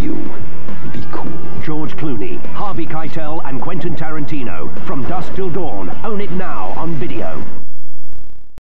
You be cool. George Clooney, Harvey Keitel and Quentin Tarantino. From dusk till dawn. Own it now on video.